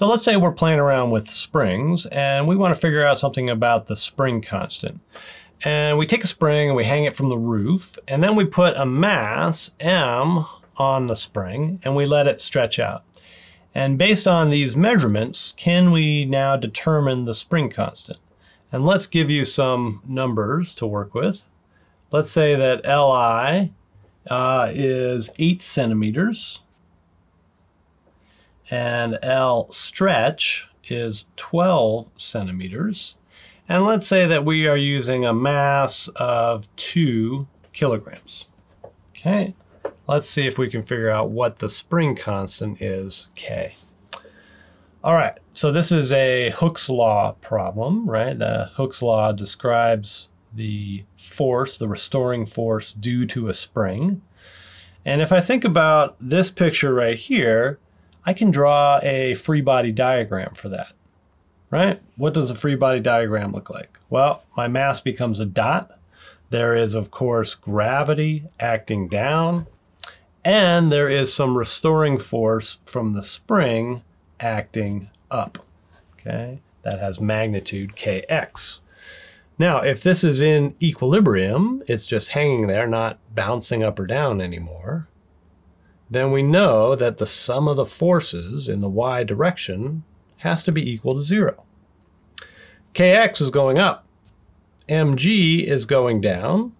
So let's say we're playing around with springs and we want to figure out something about the spring constant. And we take a spring and we hang it from the roof and then we put a mass, M, on the spring and we let it stretch out. And based on these measurements, can we now determine the spring constant? And let's give you some numbers to work with. Let's say that Li uh, is 8 centimeters and L stretch is 12 centimeters. And let's say that we are using a mass of 2 kilograms. Okay, let's see if we can figure out what the spring constant is, K. All right, so this is a Hooke's law problem, right? The Hooke's law describes the force, the restoring force due to a spring. And if I think about this picture right here, I can draw a free body diagram for that, right? What does a free body diagram look like? Well, my mass becomes a dot. There is, of course, gravity acting down, and there is some restoring force from the spring acting up, okay? That has magnitude kx. Now, if this is in equilibrium, it's just hanging there, not bouncing up or down anymore, then we know that the sum of the forces in the y direction has to be equal to zero. Kx is going up. mg is going down.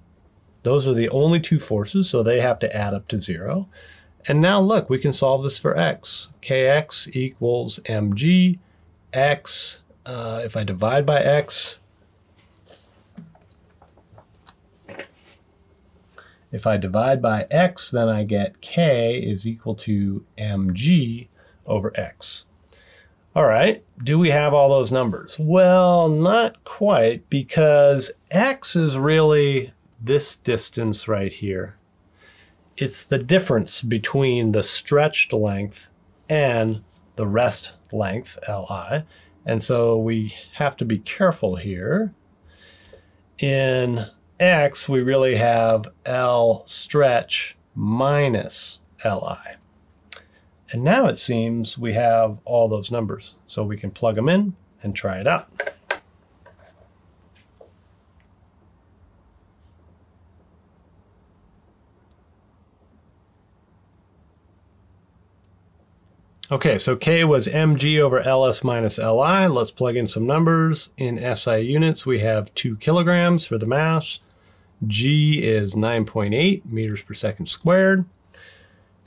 Those are the only two forces, so they have to add up to zero. And now look, we can solve this for x. kx equals mg. x, uh, if I divide by x, If I divide by x, then I get k is equal to mg over x. All right, do we have all those numbers? Well, not quite, because x is really this distance right here. It's the difference between the stretched length and the rest length, Li. And so we have to be careful here. In x, we really have L stretch minus Li. And now it seems we have all those numbers. So we can plug them in and try it out. Okay, so K was mg over ls minus li. Let's plug in some numbers. In SI units, we have 2 kilograms for the mass. G is 9.8 meters per second squared.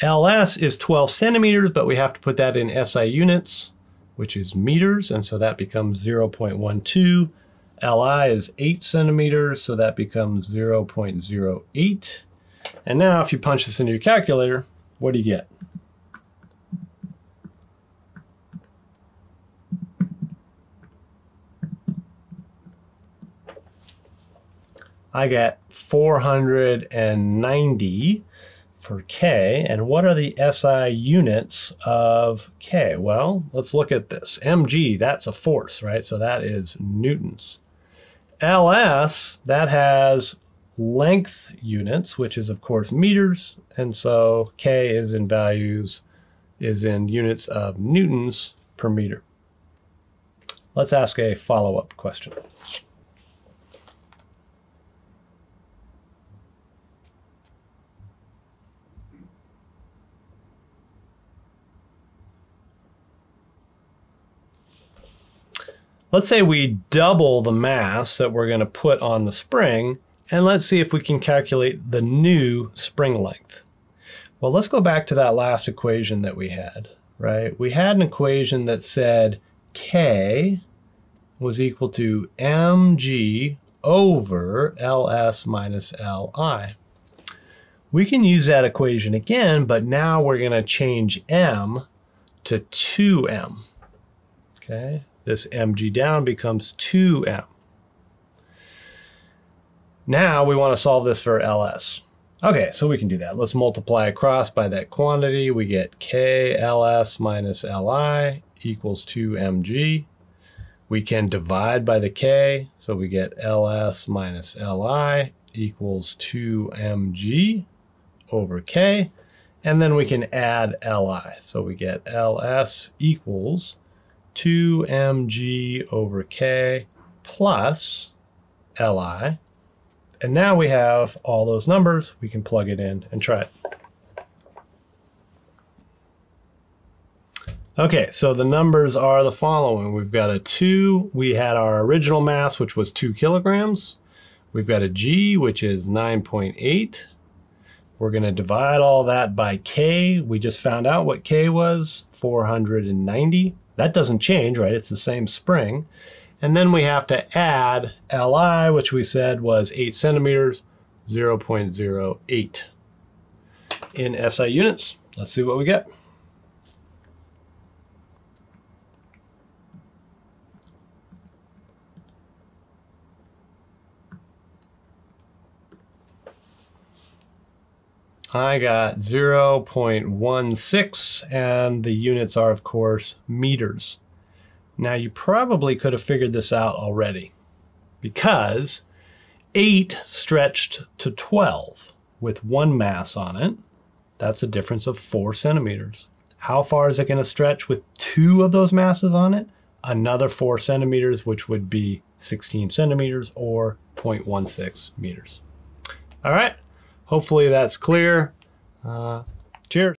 LS is 12 centimeters, but we have to put that in SI units, which is meters, and so that becomes 0.12. Li is 8 centimeters, so that becomes 0.08. And now if you punch this into your calculator, what do you get? I get 490 for K. And what are the SI units of K? Well, let's look at this. mg, that's a force, right? So that is newtons. LS, that has length units, which is of course meters. And so K is in values, is in units of newtons per meter. Let's ask a follow-up question. Let's say we double the mass that we're going to put on the spring, and let's see if we can calculate the new spring length. Well, let's go back to that last equation that we had, right? We had an equation that said K was equal to mg over ls minus li. We can use that equation again, but now we're going to change m to 2m. Okay, this mg down becomes 2m. Now we want to solve this for ls. Okay, so we can do that. Let's multiply across by that quantity. We get kls minus li equals 2mg. We can divide by the k, so we get ls minus li equals 2mg over k. And then we can add li. So we get ls equals 2 mg over k plus Li. And now we have all those numbers. We can plug it in and try it. Okay, so the numbers are the following. We've got a 2. We had our original mass, which was 2 kilograms. We've got a G, which is 9.8. We're going to divide all that by K. We just found out what K was, 490. That doesn't change, right? It's the same spring. And then we have to add Li, which we said was 8 centimeters, 0.08 in SI units. Let's see what we get. I got 0.16 and the units are of course meters. Now you probably could have figured this out already because 8 stretched to 12 with one mass on it. That's a difference of 4 centimeters. How far is it going to stretch with two of those masses on it? Another 4 centimeters, which would be 16 centimeters or 0.16 meters. All right. Hopefully that's clear. Uh, cheers.